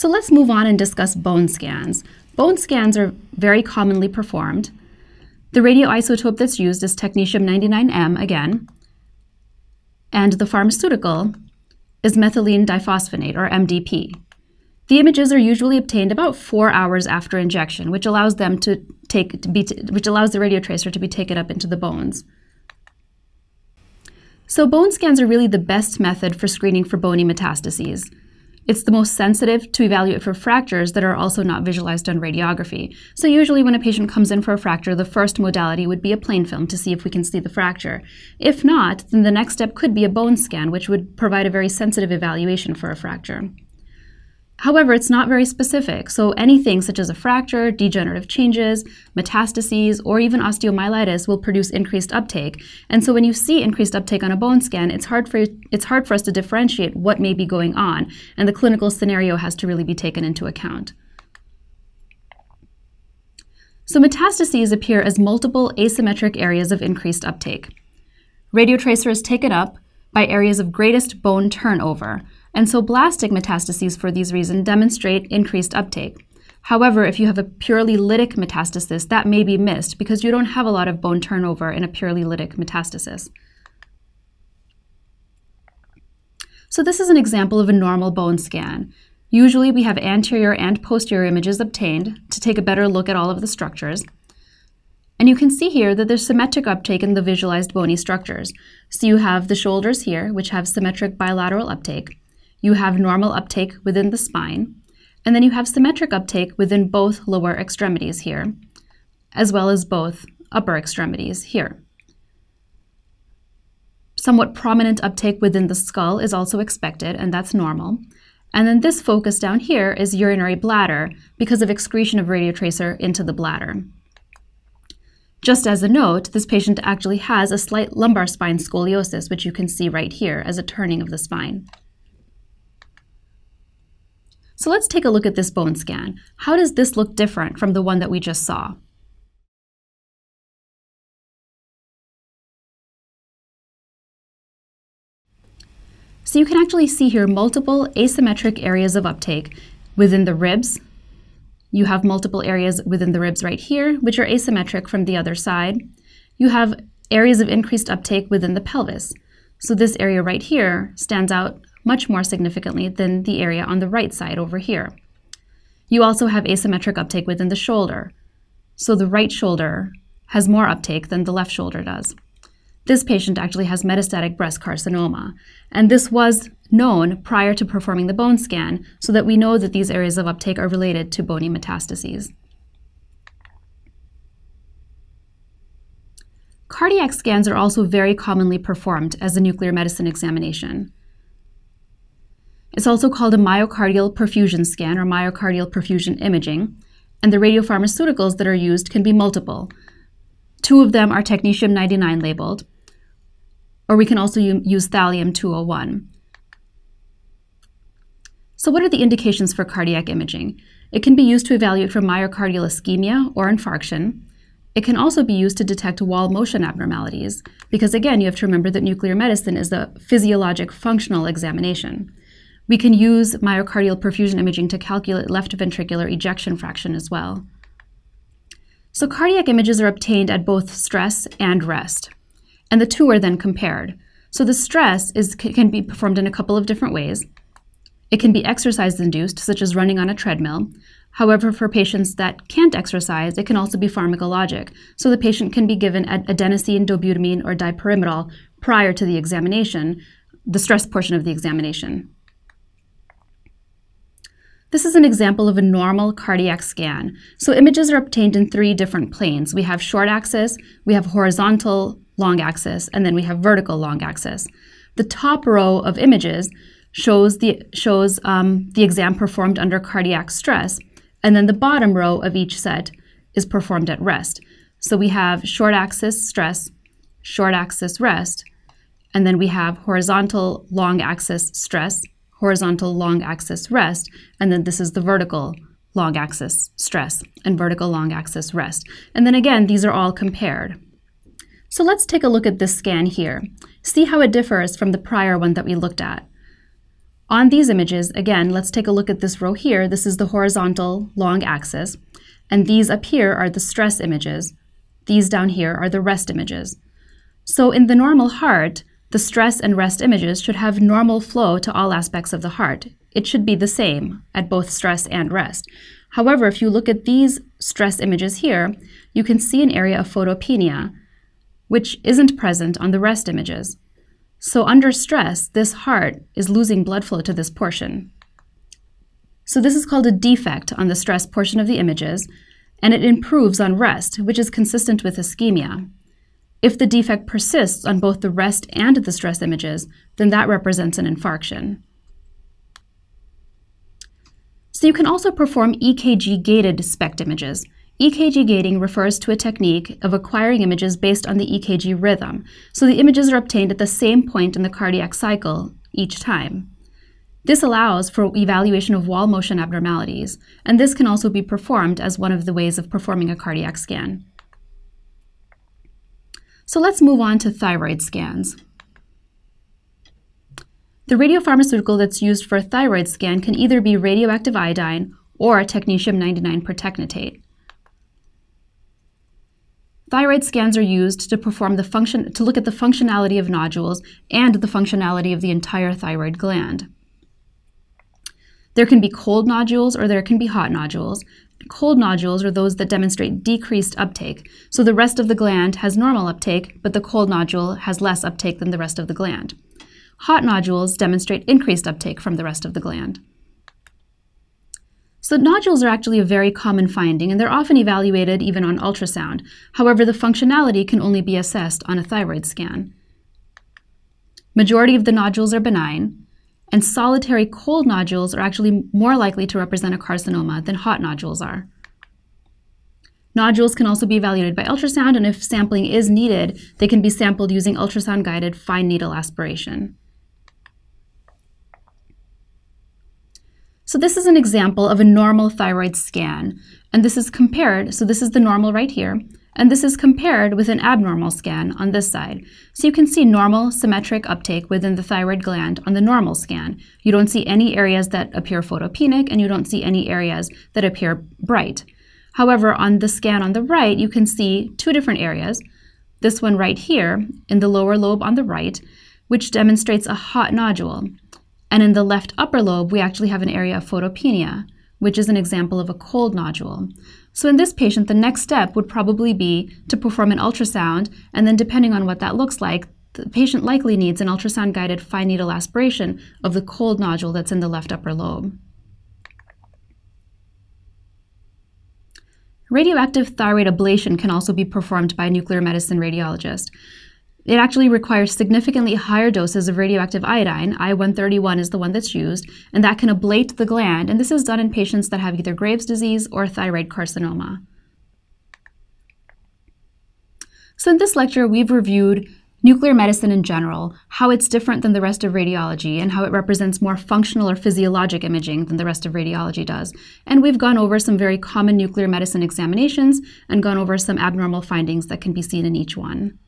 So let's move on and discuss bone scans. Bone scans are very commonly performed. The radioisotope that's used is technetium-99m again, and the pharmaceutical is methylene diphosphonate, or MDP. The images are usually obtained about four hours after injection, which allows them to take to be which allows the radiotracer to be taken up into the bones. So bone scans are really the best method for screening for bony metastases. It's the most sensitive to evaluate for fractures that are also not visualized on radiography. So usually when a patient comes in for a fracture, the first modality would be a plain film to see if we can see the fracture. If not, then the next step could be a bone scan, which would provide a very sensitive evaluation for a fracture. However, it's not very specific, so anything such as a fracture, degenerative changes, metastases, or even osteomyelitis will produce increased uptake. And so when you see increased uptake on a bone scan, it's hard for, it's hard for us to differentiate what may be going on, and the clinical scenario has to really be taken into account. So metastases appear as multiple asymmetric areas of increased uptake. Radiotracer is taken up by areas of greatest bone turnover, and so blastic metastases for these reasons demonstrate increased uptake. However, if you have a purely lytic metastasis, that may be missed because you don't have a lot of bone turnover in a purely lytic metastasis. So this is an example of a normal bone scan. Usually we have anterior and posterior images obtained to take a better look at all of the structures. And you can see here that there's symmetric uptake in the visualized bony structures. So you have the shoulders here, which have symmetric bilateral uptake you have normal uptake within the spine, and then you have symmetric uptake within both lower extremities here, as well as both upper extremities here. Somewhat prominent uptake within the skull is also expected, and that's normal. And then this focus down here is urinary bladder because of excretion of radiotracer into the bladder. Just as a note, this patient actually has a slight lumbar spine scoliosis, which you can see right here as a turning of the spine. So let's take a look at this bone scan. How does this look different from the one that we just saw? So you can actually see here multiple asymmetric areas of uptake within the ribs. You have multiple areas within the ribs right here, which are asymmetric from the other side. You have areas of increased uptake within the pelvis. So this area right here stands out much more significantly than the area on the right side over here. You also have asymmetric uptake within the shoulder. So the right shoulder has more uptake than the left shoulder does. This patient actually has metastatic breast carcinoma, and this was known prior to performing the bone scan so that we know that these areas of uptake are related to bony metastases. Cardiac scans are also very commonly performed as a nuclear medicine examination. It's also called a myocardial perfusion scan or myocardial perfusion imaging, and the radiopharmaceuticals that are used can be multiple. Two of them are technetium-99 labeled, or we can also use thallium-201. So what are the indications for cardiac imaging? It can be used to evaluate for myocardial ischemia or infarction. It can also be used to detect wall motion abnormalities, because again, you have to remember that nuclear medicine is a physiologic functional examination. We can use myocardial perfusion imaging to calculate left ventricular ejection fraction as well. So cardiac images are obtained at both stress and rest, and the two are then compared. So the stress is, can be performed in a couple of different ways. It can be exercise-induced, such as running on a treadmill. However, for patients that can't exercise, it can also be pharmacologic. So the patient can be given adenosine, dobutamine, or dipyridamole prior to the examination, the stress portion of the examination. This is an example of a normal cardiac scan. So images are obtained in three different planes. We have short axis, we have horizontal long axis, and then we have vertical long axis. The top row of images shows the, shows, um, the exam performed under cardiac stress, and then the bottom row of each set is performed at rest. So we have short axis stress, short axis rest, and then we have horizontal long axis stress, horizontal long axis rest, and then this is the vertical long axis stress and vertical long axis rest. And then again, these are all compared. So let's take a look at this scan here. See how it differs from the prior one that we looked at. On these images, again, let's take a look at this row here. This is the horizontal long axis, and these up here are the stress images. These down here are the rest images. So in the normal heart, the stress and rest images should have normal flow to all aspects of the heart. It should be the same at both stress and rest. However, if you look at these stress images here, you can see an area of photopenia, which isn't present on the rest images. So under stress, this heart is losing blood flow to this portion. So this is called a defect on the stress portion of the images, and it improves on rest, which is consistent with ischemia. If the defect persists on both the rest and the stress images, then that represents an infarction. So you can also perform EKG-gated SPECT images. EKG gating refers to a technique of acquiring images based on the EKG rhythm, so the images are obtained at the same point in the cardiac cycle each time. This allows for evaluation of wall motion abnormalities, and this can also be performed as one of the ways of performing a cardiac scan. So let's move on to thyroid scans. The radiopharmaceutical that's used for a thyroid scan can either be radioactive iodine or technetium-99 pertechnetate. Thyroid scans are used to perform the function to look at the functionality of nodules and the functionality of the entire thyroid gland. There can be cold nodules or there can be hot nodules. Cold nodules are those that demonstrate decreased uptake, so the rest of the gland has normal uptake, but the cold nodule has less uptake than the rest of the gland. Hot nodules demonstrate increased uptake from the rest of the gland. So nodules are actually a very common finding, and they're often evaluated even on ultrasound. However, the functionality can only be assessed on a thyroid scan. Majority of the nodules are benign, and solitary cold nodules are actually more likely to represent a carcinoma than hot nodules are. Nodules can also be evaluated by ultrasound, and if sampling is needed, they can be sampled using ultrasound-guided fine needle aspiration. So this is an example of a normal thyroid scan. And this is compared, so this is the normal right here, and this is compared with an abnormal scan on this side. So you can see normal symmetric uptake within the thyroid gland on the normal scan. You don't see any areas that appear photopenic, and you don't see any areas that appear bright. However, on the scan on the right, you can see two different areas. This one right here, in the lower lobe on the right, which demonstrates a hot nodule. And in the left upper lobe, we actually have an area of photopenia, which is an example of a cold nodule. So in this patient, the next step would probably be to perform an ultrasound, and then depending on what that looks like, the patient likely needs an ultrasound-guided fine needle aspiration of the cold nodule that's in the left upper lobe. Radioactive thyroid ablation can also be performed by a nuclear medicine radiologist. It actually requires significantly higher doses of radioactive iodine. I-131 is the one that's used, and that can ablate the gland, and this is done in patients that have either Graves' disease or thyroid carcinoma. So in this lecture, we've reviewed nuclear medicine in general, how it's different than the rest of radiology, and how it represents more functional or physiologic imaging than the rest of radiology does. And we've gone over some very common nuclear medicine examinations and gone over some abnormal findings that can be seen in each one.